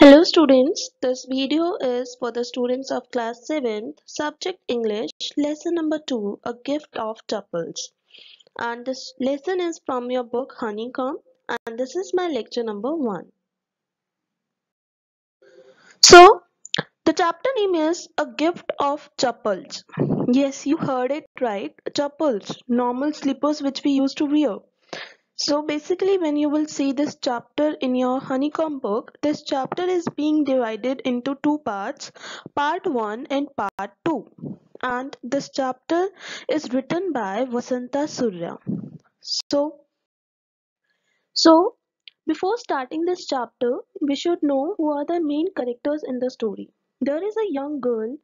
Hello students, this video is for the students of class 7th, subject English, lesson number 2, a gift of chappals. And this lesson is from your book Honeycomb and this is my lecture number 1. So, the chapter name is A Gift of Chappals. Yes, you heard it right, chappals, normal slippers which we used to wear. So basically when you will see this chapter in your honeycomb book, this chapter is being divided into two parts, part 1 and part 2. And this chapter is written by Vasanta Surya. So, so before starting this chapter, we should know who are the main characters in the story. There is a young girl,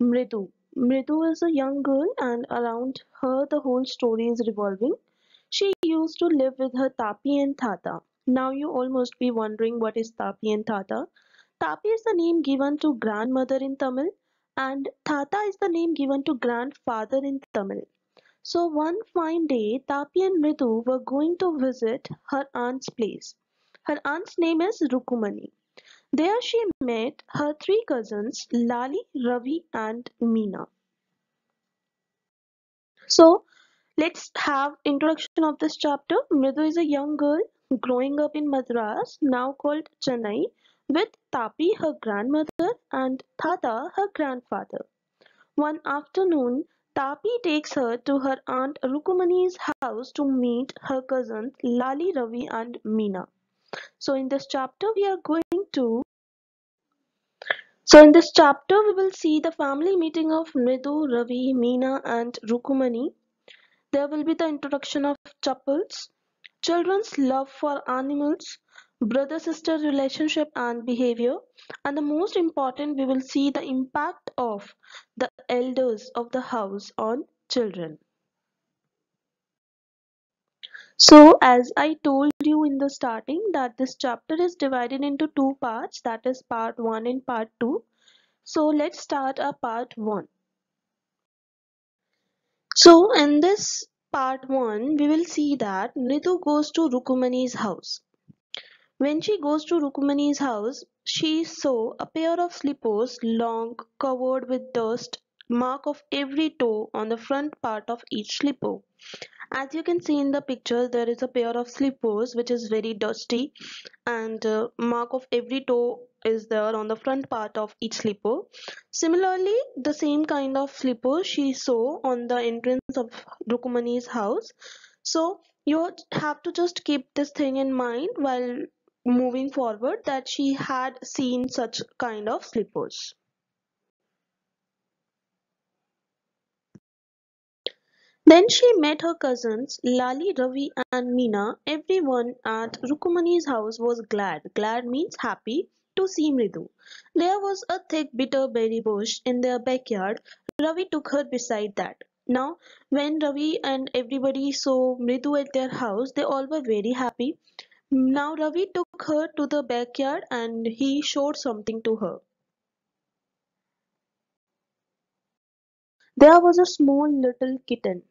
Mridu. Mridu is a young girl and around her the whole story is revolving. Used to live with her Tapi and Tata. Now you almost be wondering what is Tapi and Tata. Tapi is the name given to grandmother in Tamil and Tata is the name given to grandfather in Tamil. So one fine day, Tapi and Mridu were going to visit her aunt's place. Her aunt's name is Rukumani. There she met her three cousins, Lali, Ravi and Meena. So Let's have introduction of this chapter. Mridu is a young girl growing up in Madras, now called Chennai, with Tapi, her grandmother, and Tata, her grandfather. One afternoon, Tapi takes her to her aunt Rukumani's house to meet her cousins Lali, Ravi, and Meena. So in this chapter, we are going to so in this chapter, we will see the family meeting of Mridu, Ravi, Meena, and Rukumani there will be the introduction of chappals, children's love for animals, brother-sister relationship and behavior, and the most important, we will see the impact of the elders of the house on children. So as I told you in the starting that this chapter is divided into two parts that is part 1 and part 2. So let's start our part 1. So in this part 1 we will see that Mridu goes to Rukumani's house. When she goes to Rukumani's house she saw a pair of slippers long covered with dust mark of every toe on the front part of each slipper. As you can see in the picture there is a pair of slippers which is very dusty and uh, mark of every toe is there on the front part of each slipper. Similarly, the same kind of slipper she saw on the entrance of Rukumani's house. So you have to just keep this thing in mind while moving forward that she had seen such kind of slippers. Then she met her cousins Lali, Ravi and Meena. Everyone at Rukumani's house was glad. Glad means happy to see Mridu. There was a thick bitter berry bush in their backyard. Ravi took her beside that. Now, when Ravi and everybody saw Mridu at their house, they all were very happy. Now, Ravi took her to the backyard and he showed something to her. There was a small little kitten.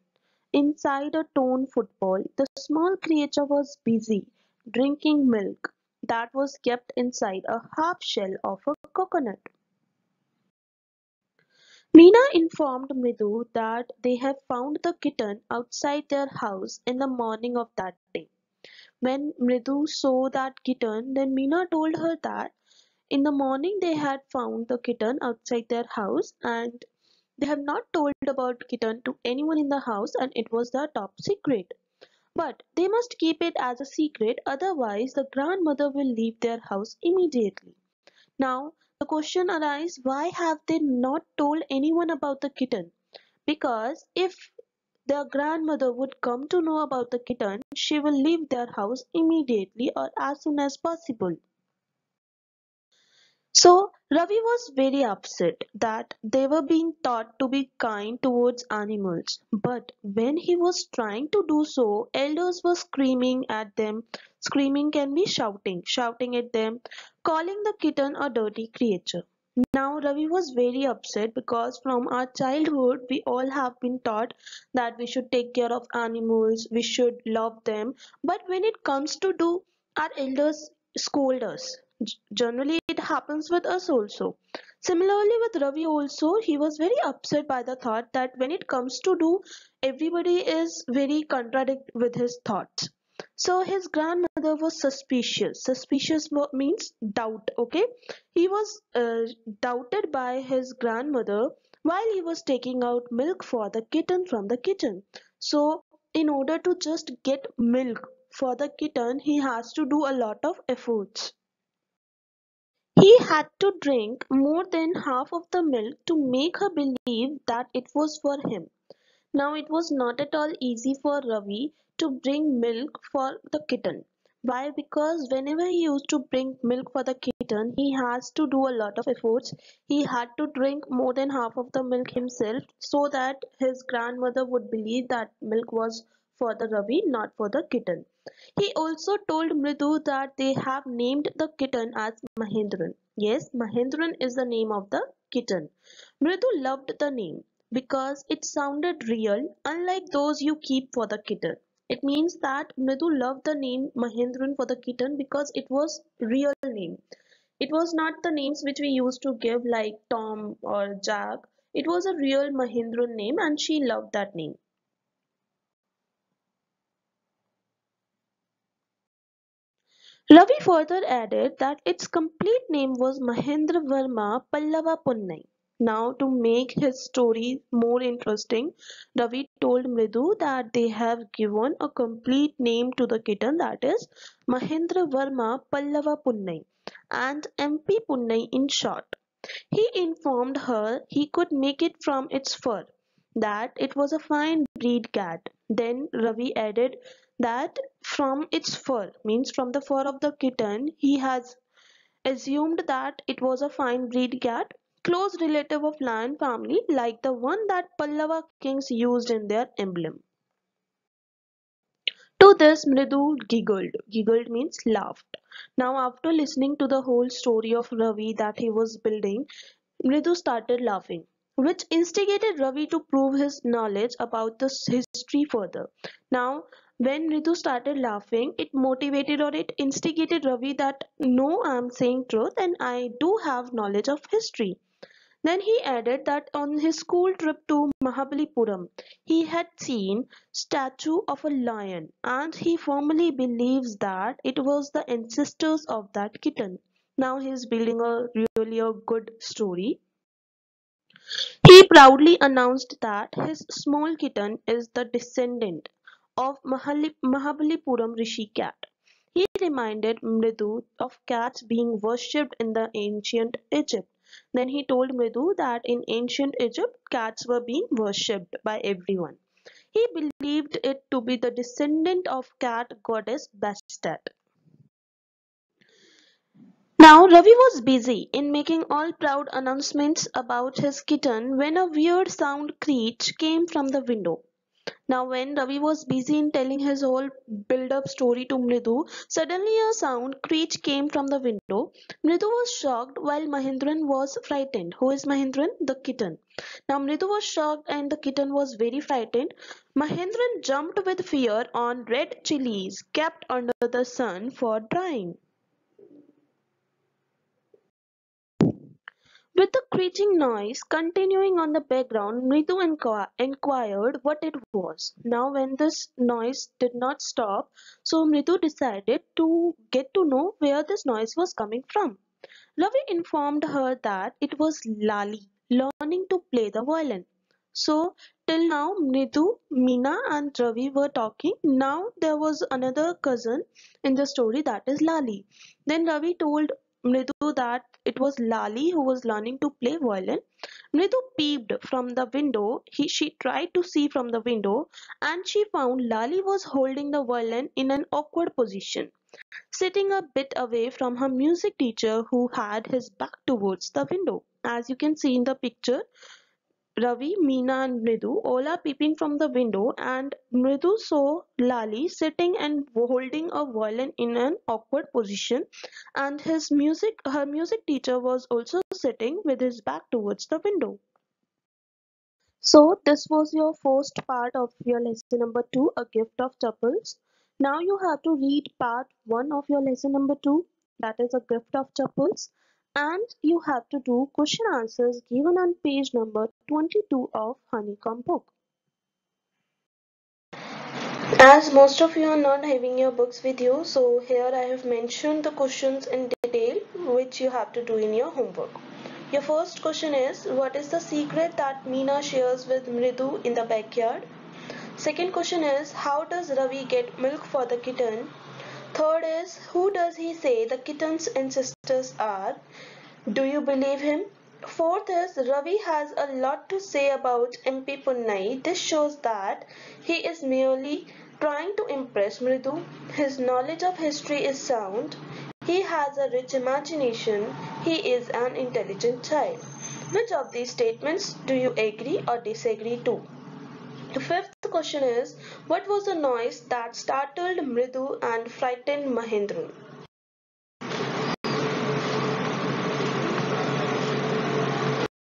Inside a torn football, the small creature was busy drinking milk that was kept inside a half shell of a coconut. Meena informed Mridu that they had found the kitten outside their house in the morning of that day. When Mridu saw that kitten, then Meena told her that in the morning they had found the kitten outside their house and they have not told about kitten to anyone in the house and it was their top secret. But they must keep it as a secret otherwise the grandmother will leave their house immediately. Now the question arises why have they not told anyone about the kitten? Because if their grandmother would come to know about the kitten, she will leave their house immediately or as soon as possible. So Ravi was very upset that they were being taught to be kind towards animals. But when he was trying to do so, elders were screaming at them. Screaming can be shouting, shouting at them, calling the kitten a dirty creature. Now Ravi was very upset because from our childhood we all have been taught that we should take care of animals, we should love them. But when it comes to do, our elders scold us Generally, it happens with us also. Similarly, with Ravi also, he was very upset by the thought that when it comes to do, everybody is very contradict with his thoughts. So his grandmother was suspicious. Suspicious means doubt. Okay, he was uh, doubted by his grandmother while he was taking out milk for the kitten from the kitchen. So in order to just get milk for the kitten, he has to do a lot of efforts. He had to drink more than half of the milk to make her believe that it was for him. Now it was not at all easy for Ravi to bring milk for the kitten. Why? Because whenever he used to bring milk for the kitten, he has to do a lot of efforts. He had to drink more than half of the milk himself so that his grandmother would believe that milk was for the Ravi, not for the kitten. He also told Mridu that they have named the kitten as Mahendran. Yes, Mahendran is the name of the kitten. Mridu loved the name because it sounded real, unlike those you keep for the kitten. It means that Mridu loved the name Mahendran for the kitten because it was real name. It was not the names which we used to give like Tom or Jack. It was a real Mahendran name and she loved that name. Ravi further added that its complete name was Mahendra Varma Pallava Punnai. Now, to make his story more interesting, Ravi told Mridu that they have given a complete name to the kitten that is Mahendra Varma Pallava Punnai and MP Punnai in short. He informed her he could make it from its fur, that it was a fine breed cat. Then Ravi added that from its fur, means from the fur of the kitten, he has assumed that it was a fine breed cat, close relative of lion family like the one that Pallava kings used in their emblem. To this Mridu giggled. Giggled means laughed. Now after listening to the whole story of Ravi that he was building, Mridu started laughing which instigated Ravi to prove his knowledge about the history further. Now, when Ritu started laughing, it motivated or it instigated Ravi that no, I am saying truth and I do have knowledge of history. Then he added that on his school trip to Mahabalipuram, he had seen statue of a lion and he firmly believes that it was the ancestors of that kitten. Now he is building a really a good story. He proudly announced that his small kitten is the descendant of Mahabalipuram Rishi cat. He reminded Mridu of cats being worshipped in the ancient Egypt. Then he told Mridu that in ancient Egypt, cats were being worshipped by everyone. He believed it to be the descendant of cat goddess Bastet. Now Ravi was busy in making all proud announcements about his kitten when a weird sound screech came from the window. Now when Ravi was busy in telling his whole build-up story to Mridu, suddenly a sound screech came from the window. Mridu was shocked while Mahendran was frightened. Who is Mahendran? The kitten. Now Mridu was shocked and the kitten was very frightened. Mahendran jumped with fear on red chilies kept under the sun for drying. With the screeching noise continuing on the background, Mridu inquired what it was. Now when this noise did not stop, so Mridu decided to get to know where this noise was coming from. Ravi informed her that it was Lali learning to play the violin. So till now Mridu, Meena and Ravi were talking. Now there was another cousin in the story that is Lali. Then Ravi told Mridu that it was Lali who was learning to play violin. Mridu peeped from the window. He, she tried to see from the window and she found Lali was holding the violin in an awkward position, sitting a bit away from her music teacher who had his back towards the window. As you can see in the picture, Ravi, Meena and Mridu all are peeping from the window and Mridu saw Lali sitting and holding a violin in an awkward position and his music her music teacher was also sitting with his back towards the window. So this was your first part of your lesson number 2 a gift of chappals. Now you have to read part 1 of your lesson number 2 that is a gift of chappals and you have to do question answers given on page number 22 of honeycomb book. As most of you are not having your books with you so here i have mentioned the questions in detail which you have to do in your homework. Your first question is what is the secret that meena shares with mridu in the backyard? Second question is how does ravi get milk for the kitten third is who does he say the kitten's ancestors are do you believe him Fourth is Ravi has a lot to say about MP Punnai. This shows that he is merely trying to impress Mridu. His knowledge of history is sound. He has a rich imagination. He is an intelligent child. Which of these statements do you agree or disagree to? The fifth question is, what was the noise that startled Mridu and frightened Mahendran?